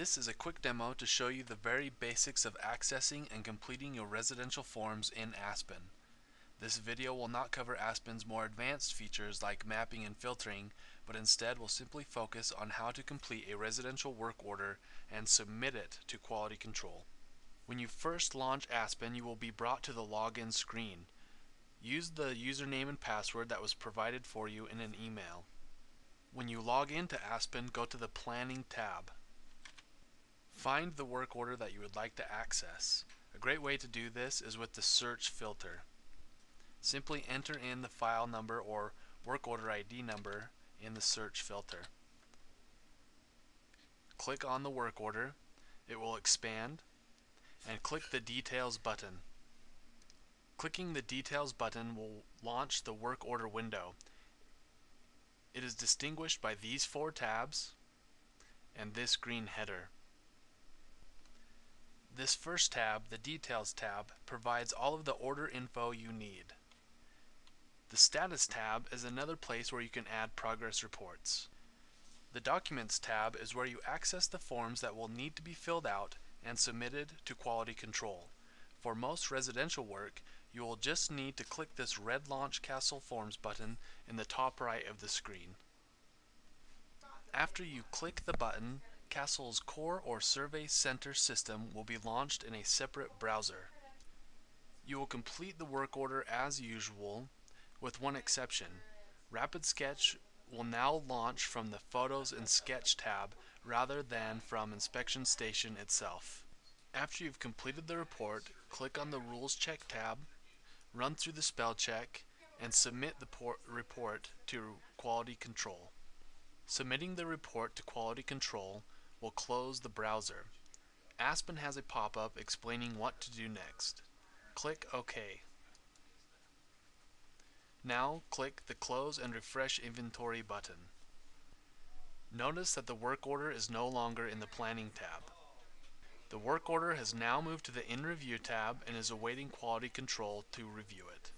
This is a quick demo to show you the very basics of accessing and completing your residential forms in Aspen. This video will not cover Aspen's more advanced features like mapping and filtering, but instead will simply focus on how to complete a residential work order and submit it to quality control. When you first launch Aspen, you will be brought to the login screen. Use the username and password that was provided for you in an email. When you log into Aspen, go to the Planning tab. Find the work order that you would like to access. A great way to do this is with the search filter. Simply enter in the file number or work order ID number in the search filter. Click on the work order. It will expand and click the Details button. Clicking the Details button will launch the work order window. It is distinguished by these four tabs and this green header. This first tab, the Details tab, provides all of the order info you need. The Status tab is another place where you can add progress reports. The Documents tab is where you access the forms that will need to be filled out and submitted to quality control. For most residential work, you will just need to click this red Launch Castle Forms button in the top right of the screen. After you click the button, Castle's Core or Survey Center system will be launched in a separate browser. You will complete the work order as usual, with one exception. Rapid Sketch will now launch from the Photos and Sketch tab rather than from Inspection Station itself. After you've completed the report, click on the Rules Check tab, run through the spell check, and submit the report to Quality Control. Submitting the report to Quality Control will close the browser. Aspen has a pop-up explaining what to do next. Click OK. Now click the Close and Refresh Inventory button. Notice that the work order is no longer in the Planning tab. The work order has now moved to the In Review tab and is awaiting quality control to review it.